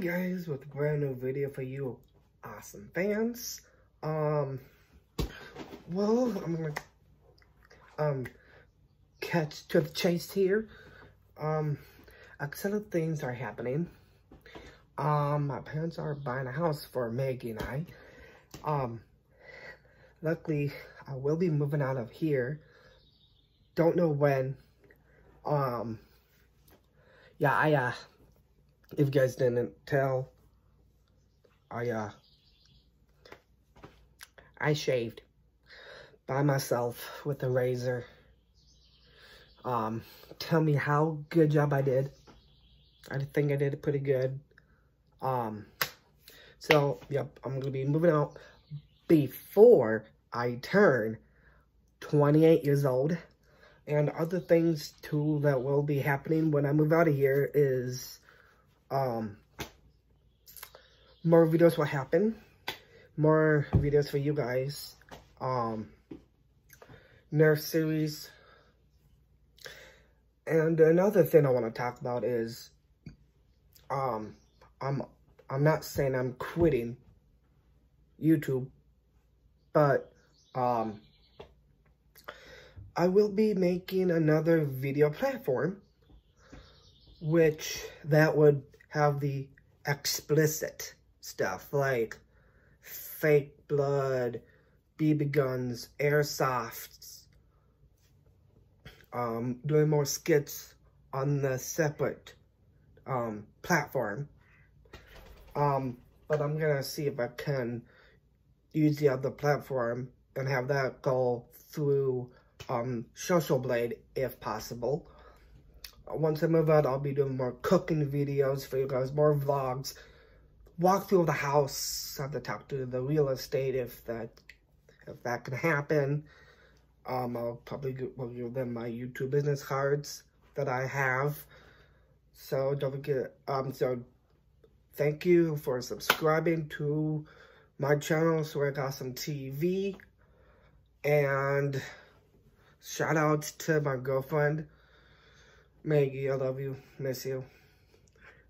guys with a brand new video for you awesome fans. Um, well, I'm gonna, um, catch to the chase here. Um, excellent things are happening. Um, my parents are buying a house for Maggie and I. Um, luckily, I will be moving out of here. Don't know when. Um, yeah, I, uh, if you guys didn't tell, I, uh, I shaved by myself with a razor. Um, tell me how good job I did. I think I did pretty good. Um, so, yep, I'm going to be moving out before I turn 28 years old. And other things, too, that will be happening when I move out of here is, um, more videos will happen. More videos for you guys. Um, Nerf series. And another thing I want to talk about is, um, I'm, I'm not saying I'm quitting YouTube, but, um, I will be making another video platform, which that would have the explicit stuff like fake blood, BB guns, airsofts, um, doing more skits on the separate um, platform. Um, but I'm gonna see if I can use the other platform and have that go through um, Social Blade if possible. Once I move out, I'll be doing more cooking videos for you guys, more vlogs, walk through the house, have to talk to the real estate if that if that can happen. Um, I'll probably give, them my YouTube business cards that I have. So don't forget, um, so thank you for subscribing to my channel, Swag Awesome TV. And shout out to my girlfriend, Maggie. I love you. Miss you.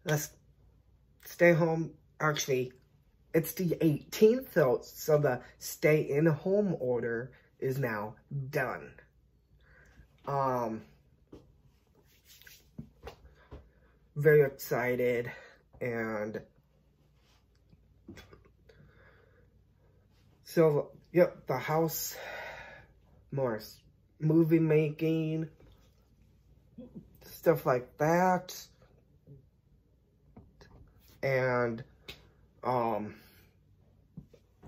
Let's stay home. Actually, it's the 18th, though, so the stay-in-home order is now done. Um, very excited, and so, yep, the house, Morris, movie making, stuff like that, and, um,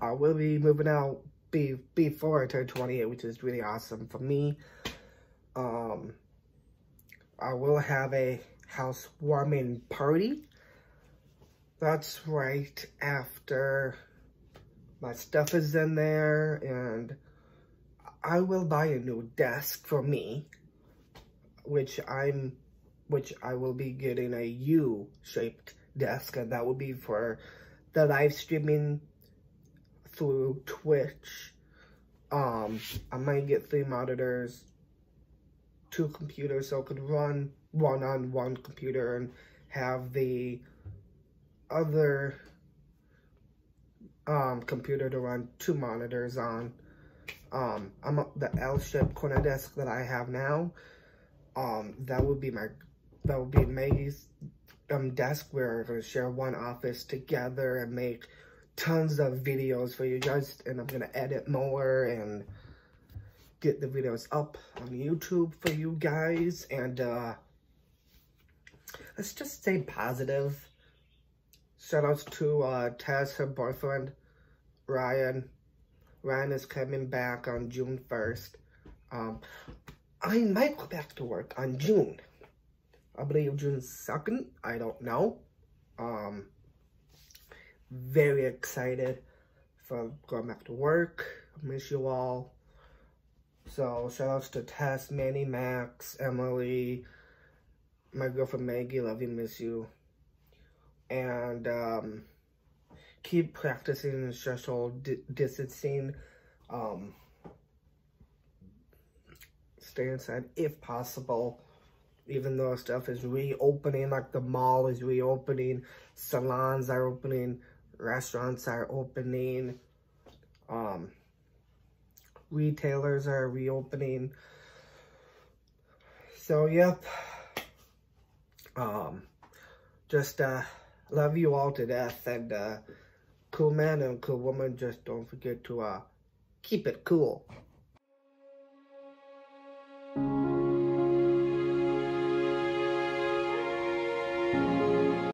I will be moving out be, before I turn 28, which is really awesome for me. Um, I will have a housewarming party. That's right after my stuff is in there and I will buy a new desk for me, which I'm, which I will be getting a U-shaped desk and that will be for the live streaming through Twitch. Um, I might get three monitors, two computers, so I could run one on one computer and have the other um, computer to run two monitors on. Um, I'm the L-shaped corner desk that I have now. Um, that would be my, that would be Maggie's um, desk we're gonna share one office together and make tons of videos for you guys and I'm gonna edit more and get the videos up on YouTube for you guys and uh let's just stay positive. Shout outs to uh Tess, her boyfriend, Ryan. Ryan is coming back on June 1st. Um I might go back to work on June. I believe June 2nd. I don't know. Um very excited for going back to work. Miss you all. So shout outs to Tess, Manny, Max, Emily, my girlfriend Maggie, love you, miss you. And um, keep practicing the social di distancing. Um, stay inside if possible. Even though stuff is reopening, like the mall is reopening, salons are opening, restaurants are opening, um, retailers are reopening. So, yep. Um, just, uh, love you all to death. And, uh, cool man and cool woman, just don't forget to, uh, keep it cool.